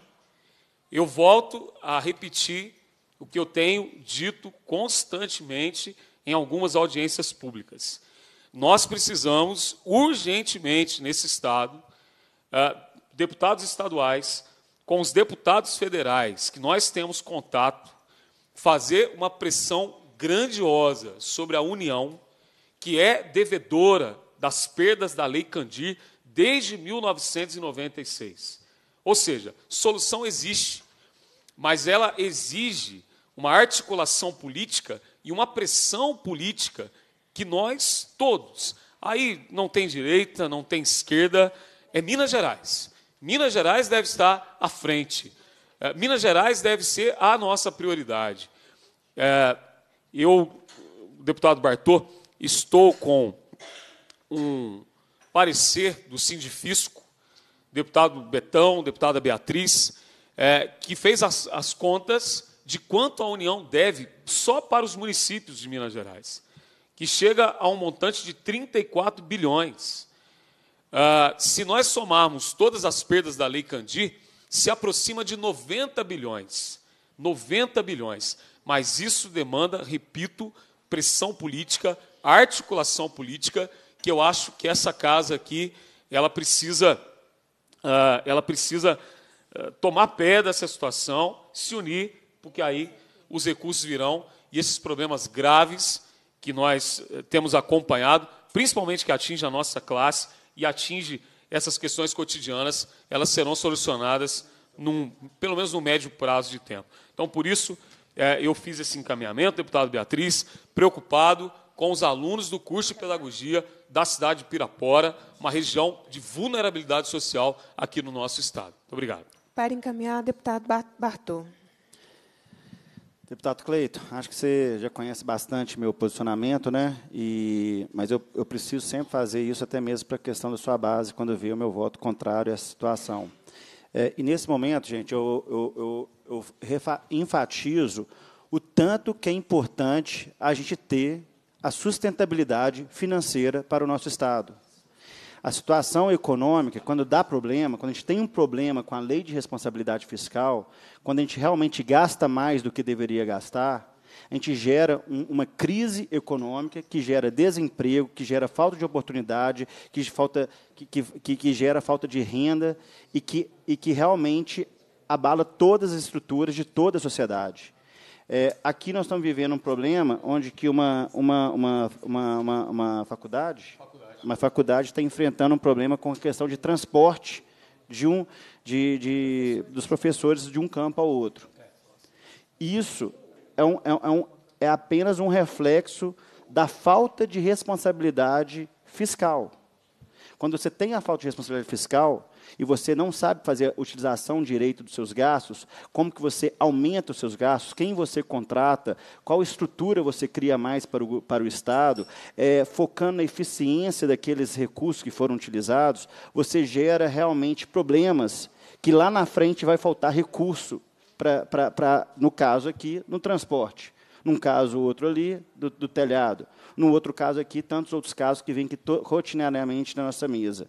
Eu volto a repetir o que eu tenho dito constantemente em algumas audiências públicas. Nós precisamos urgentemente, nesse Estado, uh, deputados estaduais, com os deputados federais, que nós temos contato, fazer uma pressão grandiosa sobre a União, que é devedora das perdas da Lei Candir desde 1996. Ou seja, solução existe, mas ela exige uma articulação política e uma pressão política que nós todos, aí não tem direita, não tem esquerda, é Minas Gerais. Minas Gerais deve estar à frente. É, Minas Gerais deve ser a nossa prioridade. É, eu, deputado Bartô, estou com um parecer do Sindifisco, deputado Betão, deputada Beatriz, é, que fez as, as contas de quanto a União deve só para os municípios de Minas Gerais, que chega a um montante de 34 bilhões. Uh, se nós somarmos todas as perdas da Lei Candir, se aproxima de 90 bilhões. 90 bilhões. Mas isso demanda, repito, pressão política, articulação política que eu acho que essa casa aqui ela precisa, uh, ela precisa uh, tomar pé dessa situação, se unir, porque aí os recursos virão e esses problemas graves que nós uh, temos acompanhado, principalmente que atinge a nossa classe e atinge essas questões cotidianas, elas serão solucionadas num, pelo menos no médio prazo de tempo. Então, por isso, é, eu fiz esse encaminhamento, deputado Beatriz, preocupado com os alunos do curso de pedagogia da cidade de Pirapora, uma região de vulnerabilidade social aqui no nosso estado. Muito obrigado. Para encaminhar, deputado Bartô. Deputado Cleito, acho que você já conhece bastante meu posicionamento, né? E, mas eu, eu preciso sempre fazer isso, até mesmo para a questão da sua base, quando vê o meu voto contrário a essa situação. É, e nesse momento, gente, eu, eu, eu, eu enfatizo o tanto que é importante a gente ter a sustentabilidade financeira para o nosso Estado. A situação econômica, quando dá problema, quando a gente tem um problema com a lei de responsabilidade fiscal, quando a gente realmente gasta mais do que deveria gastar, a gente gera um, uma crise econômica que gera desemprego, que gera falta de oportunidade, que, falta, que, que, que gera falta de renda e que, e que realmente abala todas as estruturas de toda a sociedade. É, aqui nós estamos vivendo um problema onde que uma, uma, uma, uma, uma, uma faculdade, faculdade, uma faculdade está enfrentando um problema com a questão de transporte de um, de, de, dos professores de um campo ao outro. Isso é, um, é, é, um, é apenas um reflexo da falta de responsabilidade fiscal. Quando você tem a falta de responsabilidade fiscal, e você não sabe fazer a utilização direito dos seus gastos, como que você aumenta os seus gastos, quem você contrata, qual estrutura você cria mais para o, para o Estado, é, focando na eficiência daqueles recursos que foram utilizados, você gera realmente problemas que lá na frente vai faltar recurso, pra, pra, pra, no caso aqui, no transporte. Num caso, outro ali, do, do telhado. No outro caso aqui, tantos outros casos que vêm rotineiramente na nossa mesa.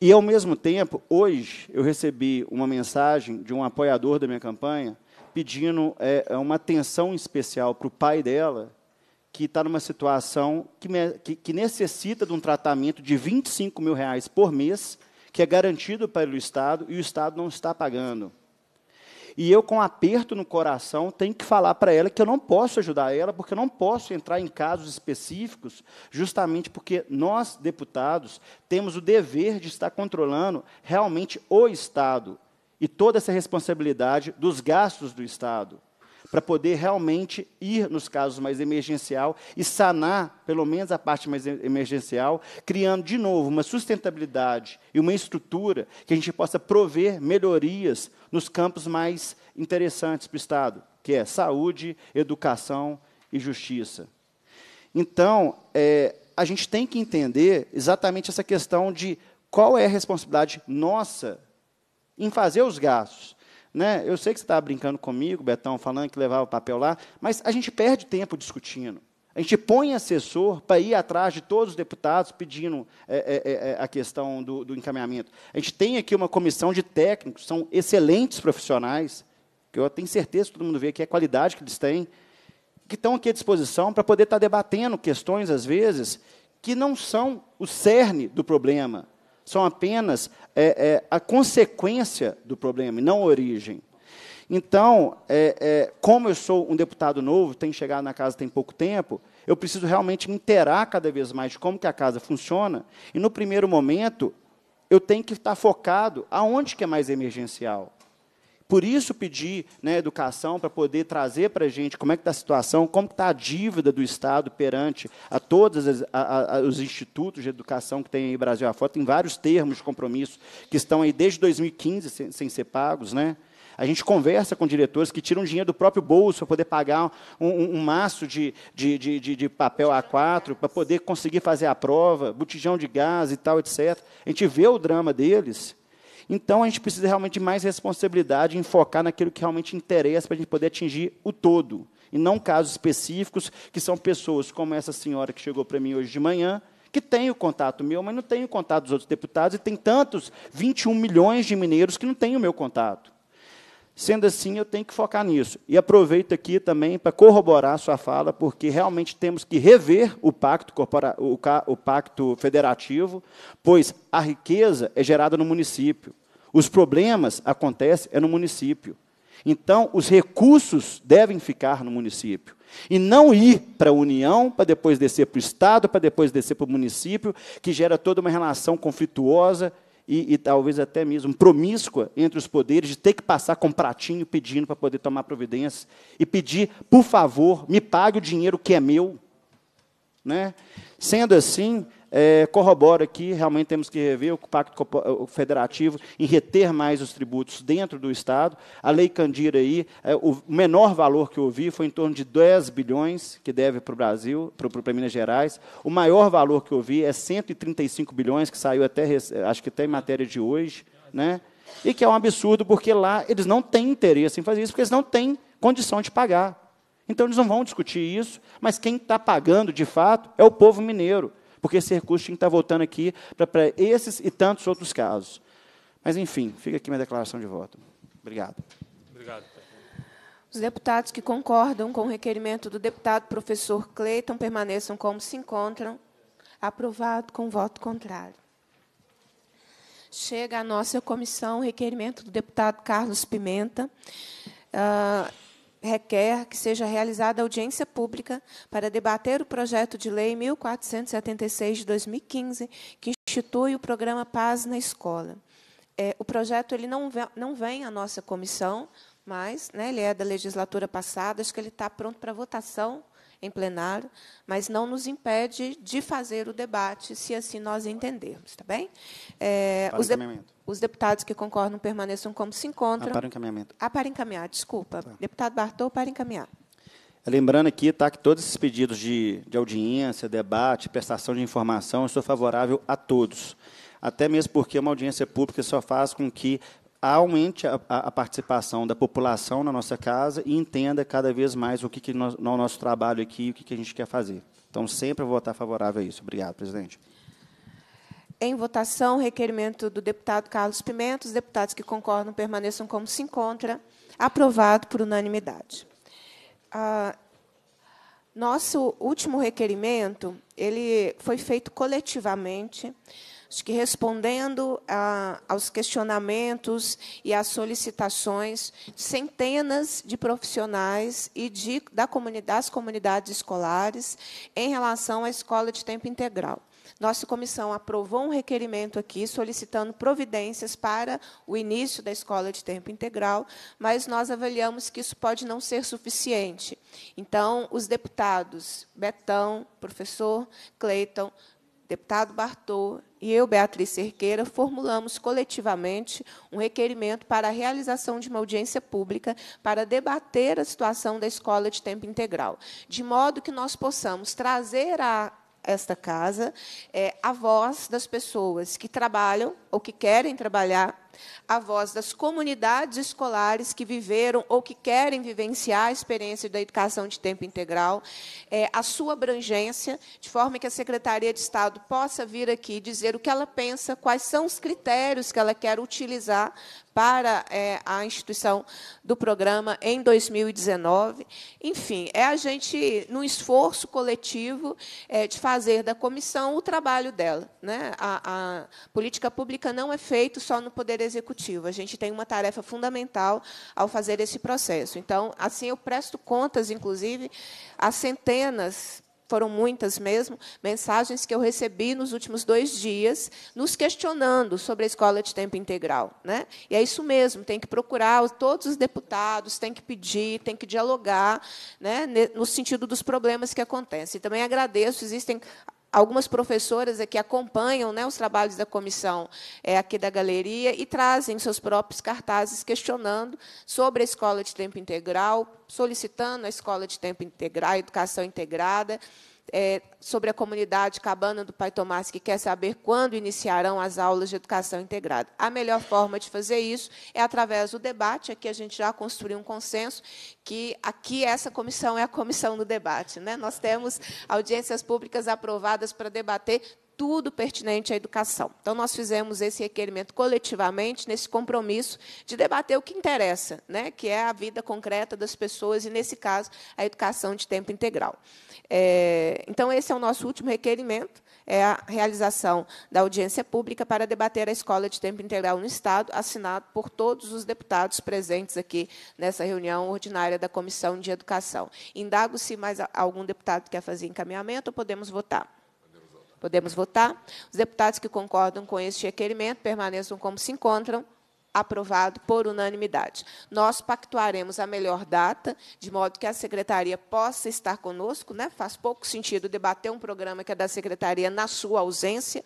E, ao mesmo tempo, hoje, eu recebi uma mensagem de um apoiador da minha campanha pedindo é, é uma atenção especial para o pai dela, que está numa situação que, me, que, que, necessita de um tratamento de 25 mil reais por mês, que é garantido pelo Estado, e o Estado não está pagando. E eu, com aperto no coração, tenho que falar para ela que eu não posso ajudar ela, porque eu não posso entrar em casos específicos, justamente porque nós, deputados, temos o dever de estar controlando realmente o Estado e toda essa responsabilidade dos gastos do Estado. Para poder realmente ir nos casos mais emergencial e sanar, pelo menos a parte mais emergencial, criando de novo uma sustentabilidade e uma estrutura que a gente possa prover melhorias nos campos mais interessantes para o Estado, que é saúde, educação e justiça. Então, é, a gente tem que entender exatamente essa questão de qual é a responsabilidade nossa em fazer os gastos. Né? Eu sei que você estava brincando comigo, Betão, falando que levava papel lá, mas a gente perde tempo discutindo. A gente põe assessor para ir atrás de todos os deputados pedindo é, é, é, é, a questão do, do, encaminhamento. A gente tem aqui uma comissão de técnicos, são excelentes profissionais, que eu tenho certeza que todo mundo vê que é a qualidade que eles têm, que estão aqui à disposição para poder estar debatendo questões, às vezes, que não são o cerne do problema, são apenas é, é, a consequência do problema, não a origem. Então, é, é, como eu sou um deputado novo, tenho chegado na casa tem pouco tempo, eu preciso realmente interar cada vez mais de como que a casa funciona, e no primeiro momento, eu tenho que estar focado aonde que é mais emergencial. Por isso pedi né, educação para poder trazer para a gente como é que está a situação, como está a dívida do Estado perante a todos os institutos de educação que tem aí Brasil afora. Tem vários termos de compromisso que estão aí desde 2015 sem, sem ser pagos. Né? A gente conversa com diretores que tiram dinheiro do próprio bolso para poder pagar um, um, um maço de, de, de, de, papel A4 para poder conseguir fazer a prova, botijão de gás e tal, etc. A gente vê o drama deles então, a gente precisa realmente de mais responsabilidade em focar naquilo que realmente interessa para a gente poder atingir o todo, e não casos específicos, que são pessoas como essa senhora que chegou para mim hoje de manhã, que tem o contato meu, mas não tem o contato dos outros deputados, e tem tantos 21 milhões de mineiros que não têm o meu contato. Sendo assim, eu tenho que focar nisso. E aproveito aqui também para corroborar a sua fala, porque realmente temos que rever o pacto, corpora, o, o pacto federativo, pois a riqueza é gerada no município. Os problemas acontecem é no município. Então, os recursos devem ficar no município. E não ir para a União, para depois descer para o Estado, para depois descer para o município, que gera toda uma relação conflituosa e, e, talvez até mesmo promíscua entre os poderes, de ter que passar com um pratinho pedindo para poder tomar providência, e pedir, por favor, me pague o dinheiro que é meu. Né? Sendo assim, é, corrobora que realmente temos que rever o Pacto Federativo em reter mais os tributos dentro do Estado. A Lei Candira aí, é, o menor valor que eu vi foi em torno de 10 bilhões que deve para o Brasil, para Minas Gerais. O maior valor que eu vi é 135 bilhões, que saiu até, acho que até em matéria de hoje, né? e que é um absurdo, porque lá eles não têm interesse em fazer isso, porque eles não têm condição de pagar. Então, eles não vão discutir isso, mas quem está pagando, de fato, é o povo mineiro porque esse recurso tinha que estar voltando aqui para esses e tantos outros casos. Mas, enfim, fica aqui minha declaração de voto. Obrigado. Obrigado. Os deputados que concordam com o requerimento do deputado professor Cleiton permaneçam como se encontram. Aprovado com voto contrário. Chega à nossa comissão o requerimento do deputado Carlos Pimenta. Uh, requer que seja realizada audiência pública para debater o projeto de lei 1476 de 2015, que institui o programa Paz na Escola. É, o projeto ele não vem, não vem à nossa comissão, mas né, ele é da legislatura passada, acho que ele está pronto para votação em plenário, mas não nos impede de fazer o debate, se assim nós entendermos, está bem? É, os, de, os, deputados que concordam permaneçam como se encontram. Ah, para encaminhamento. Ah, para encaminhar, desculpa. Tá. Deputado Bartol, para encaminhar. Lembrando aqui tá, que todos esses pedidos de, de audiência, debate, prestação de informação, eu sou favorável a todos. Até mesmo porque uma audiência pública só faz com que aumente a, a, participação da população na nossa casa e entenda cada vez mais o que, que no, no nosso trabalho aqui, o que, que a gente quer fazer. Então, sempre vou votar favorável a isso. Obrigado, presidente. Em votação, requerimento do deputado Carlos Pimenta. Os deputados que concordam permaneçam como se encontra. Aprovado por unanimidade. Ah, nosso último requerimento ele foi feito coletivamente Acho que respondendo a, aos questionamentos e às solicitações de centenas de profissionais e de, da comunidade, das comunidades escolares em relação à escola de tempo integral. Nossa comissão aprovou um requerimento aqui solicitando providências para o início da escola de tempo integral, mas nós avaliamos que isso pode não ser suficiente. Então, os deputados Betão, professor Cleiton, deputado Bartô e eu, Beatriz Cerqueira, formulamos coletivamente um requerimento para a realização de uma audiência pública para debater a situação da escola de tempo integral, de modo que nós possamos trazer a esta casa é, a voz das pessoas que trabalham ou que querem trabalhar a voz das comunidades escolares que viveram ou que querem vivenciar a experiência da educação de tempo integral, é, a sua abrangência, de forma que a Secretaria de Estado possa vir aqui dizer o que ela pensa, quais são os critérios que ela quer utilizar para é, a instituição do programa em 2019. Enfim, é a gente, num esforço coletivo, é, de fazer da comissão o trabalho dela. Né? A, a política pública não é feita só no Poder Executivo. A gente tem uma tarefa fundamental ao fazer esse processo. Então, assim, eu presto contas, inclusive, a centenas foram muitas mesmo, mensagens que eu recebi nos últimos dois dias, nos questionando sobre a escola de tempo integral. Né? E é isso mesmo, tem que procurar todos os deputados, tem que pedir, tem que dialogar, né, no sentido dos problemas que acontecem. E também agradeço, existem algumas professoras aqui acompanham né, os trabalhos da comissão é, aqui da galeria e trazem seus próprios cartazes questionando sobre a escola de tempo integral, solicitando a escola de tempo integral, a educação integrada, é, sobre a comunidade Cabana do Pai Tomás, que quer saber quando iniciarão as aulas de educação integrada. A melhor forma de fazer isso é através do debate. Aqui a gente já construiu um consenso que aqui essa comissão é a comissão do debate. Né? Nós temos audiências públicas aprovadas para debater tudo pertinente à educação. Então, nós fizemos esse requerimento coletivamente, nesse compromisso de debater o que interessa, né, que é a vida concreta das pessoas, e, nesse caso, a educação de tempo integral. É, então, esse é o nosso último requerimento, é a realização da audiência pública para debater a escola de tempo integral no Estado, assinado por todos os deputados presentes aqui nessa reunião ordinária da Comissão de Educação. Indago se mais algum deputado quer fazer encaminhamento ou podemos votar. Podemos votar. Os deputados que concordam com este requerimento permaneçam como se encontram. Aprovado por unanimidade. Nós pactuaremos a melhor data, de modo que a secretaria possa estar conosco. Né? Faz pouco sentido debater um programa que é da secretaria na sua ausência.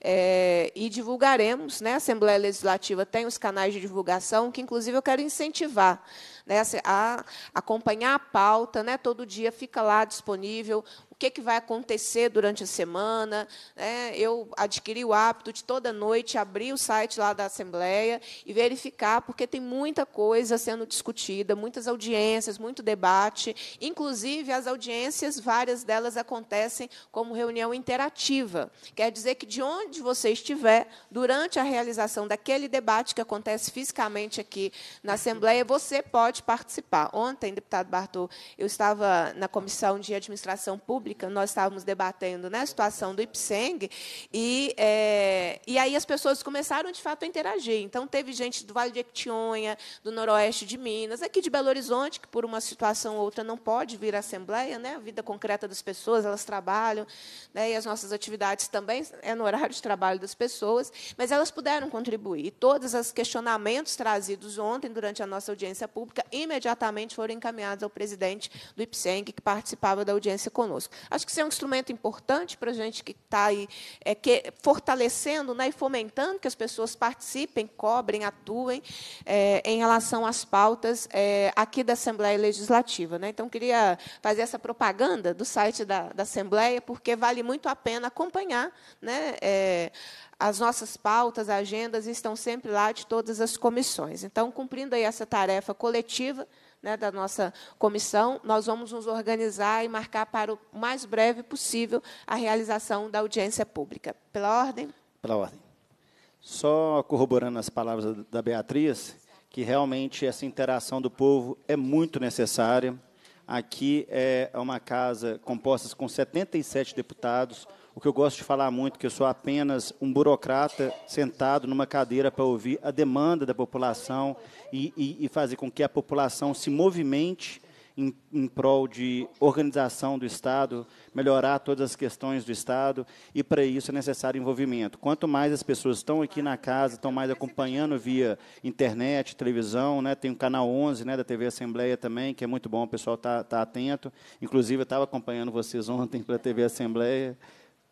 É, e divulgaremos, né? a Assembleia Legislativa tem os canais de divulgação, que, inclusive, eu quero incentivar né, a acompanhar a pauta, né, todo dia fica lá disponível que, que vai acontecer durante a semana. Né? Eu adquiri o hábito de toda noite abrir o site lá da Assembleia e verificar, porque tem muita coisa sendo discutida, muitas audiências, muito debate. Inclusive, as audiências, várias delas acontecem como reunião interativa. Quer dizer que, de onde você estiver, durante a realização daquele debate que acontece fisicamente aqui na Assembleia, você pode participar. Ontem, deputado Bartô, eu estava na Comissão de Administração Pública Pública, nós estávamos debatendo né, a situação do IPSENG, e, é, e aí as pessoas começaram, de fato, a interagir. Então, teve gente do Vale de Equitinhonha, do Noroeste de Minas, aqui de Belo Horizonte, que, por uma situação ou outra, não pode vir à Assembleia, né, a vida concreta das pessoas, elas trabalham, né, e as nossas atividades também é no horário de trabalho das pessoas, mas elas puderam contribuir. E todos os questionamentos trazidos ontem, durante a nossa audiência pública, imediatamente foram encaminhados ao presidente do IPSENG, que participava da audiência conosco. Acho que isso é um instrumento importante para a gente que está aí é, que, fortalecendo né, e fomentando que as pessoas participem, cobrem, atuem é, em relação às pautas é, aqui da Assembleia Legislativa. Né? Então, queria fazer essa propaganda do site da, da Assembleia, porque vale muito a pena acompanhar né, é, as nossas pautas, agendas estão sempre lá de todas as comissões. Então, cumprindo aí essa tarefa coletiva, né, da nossa comissão, nós vamos nos organizar e marcar para o mais breve possível a realização da audiência pública. Pela ordem? Pela ordem. Só corroborando as palavras da Beatriz, que realmente essa interação do povo é muito necessária. Aqui é uma casa composta com 77 deputados, o que eu gosto de falar muito, que eu sou apenas um burocrata sentado numa cadeira para ouvir a demanda da população e, e, e fazer com que a população se movimente em, em prol de organização do Estado, melhorar todas as questões do Estado, e para isso é necessário envolvimento. Quanto mais as pessoas estão aqui na casa, estão mais acompanhando via internet, televisão, né? tem o canal 11 né, da TV Assembleia também, que é muito bom, o pessoal está tá atento. Inclusive, eu estava acompanhando vocês ontem pela TV Assembleia.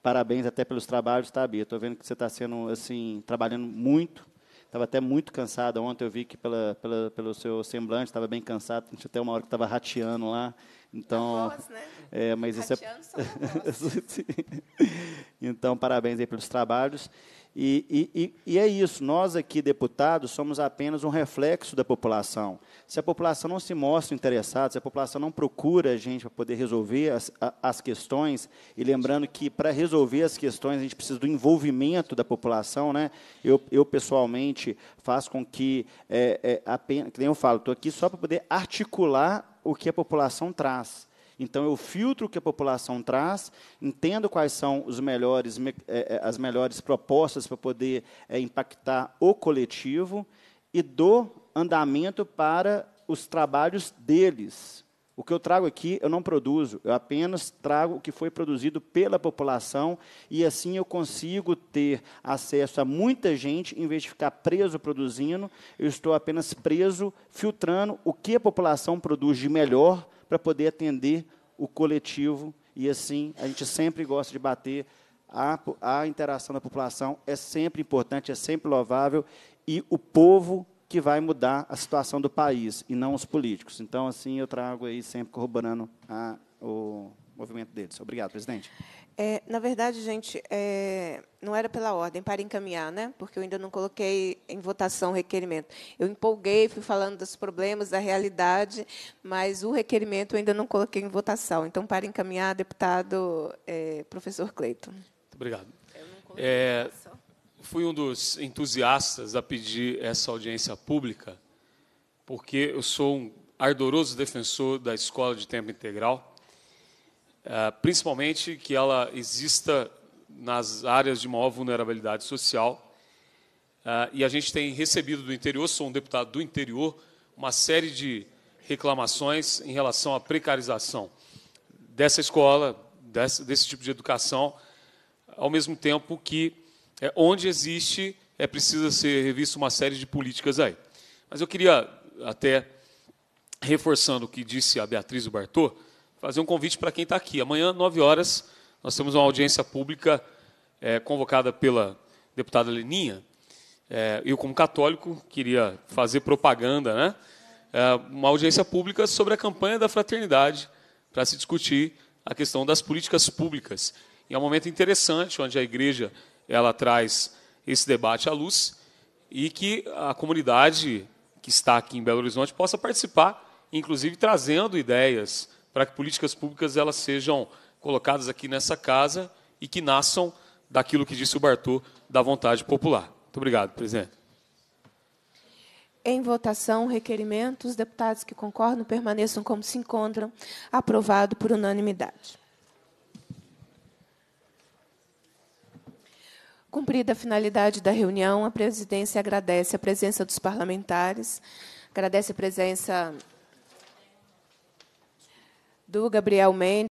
Parabéns até pelos trabalhos, tá, Bia? Estou vendo que você está sendo assim, trabalhando muito Estava até muito cansada ontem, eu vi que pela, pela, pelo seu semblante estava bem cansado, tinha até uma hora que estava rateando lá. Então, voz, né? é, mas isso é... então, parabéns aí pelos trabalhos. E, e, e, é isso, nós aqui, deputados, somos apenas um reflexo da população. Se a população não se mostra interessada, se a população não procura a gente para poder resolver as, as questões, e lembrando que para resolver as questões a gente precisa do envolvimento da população, né? eu, eu pessoalmente faço com que, é, é, apenas, que nem eu falo, estou aqui só para poder articular o que a população traz. Então, eu filtro o que a população traz, entendo quais são melhores, é, é, as melhores propostas para poder é, impactar o coletivo e dou andamento para os trabalhos deles. O que eu trago aqui, eu não produzo, eu apenas trago o que foi produzido pela população e assim eu consigo ter acesso a muita gente, em vez de ficar preso produzindo, eu estou apenas preso filtrando o que a população produz de melhor para poder atender o coletivo. E assim, a gente sempre gosta de bater. A, a interação da população é sempre importante, é sempre louvável. E o povo que vai mudar a situação do país, e não os políticos. Então, assim, eu trago aí sempre corroborando a, o movimento deles. Obrigado, presidente. É, na verdade, gente, é, não era pela ordem, para encaminhar, né? porque eu ainda não coloquei em votação o requerimento. Eu empolguei, fui falando dos problemas, da realidade, mas o requerimento eu ainda não coloquei em votação. Então, para encaminhar, deputado é, professor Cleiton. Muito obrigado. É, fui um dos entusiastas a pedir essa audiência pública, porque eu sou um ardoroso defensor da escola de tempo integral principalmente que ela exista nas áreas de maior vulnerabilidade social. É, e a gente tem recebido do interior, sou um deputado do interior, uma série de reclamações em relação à precarização dessa escola, desse, desse tipo de educação, ao mesmo tempo que é, onde existe é precisa ser revista uma série de políticas aí. Mas eu queria até reforçando o que disse a Beatriz Bartô, fazer um convite para quem está aqui. Amanhã, 9 horas, nós temos uma audiência pública é, convocada pela deputada Leninha. É, eu, como católico, queria fazer propaganda, né? É, uma audiência pública sobre a campanha da fraternidade, para se discutir a questão das políticas públicas. E é um momento interessante, onde a igreja ela traz esse debate à luz e que a comunidade que está aqui em Belo Horizonte possa participar, inclusive trazendo ideias, para que políticas públicas elas sejam colocadas aqui nessa casa e que nasçam daquilo que disse o Bartô, da vontade popular. Muito obrigado, presidente. Em votação, requerimento. Os deputados que concordam permaneçam como se encontram. Aprovado por unanimidade. Cumprida a finalidade da reunião, a presidência agradece a presença dos parlamentares, agradece a presença do Gabriel Mendes.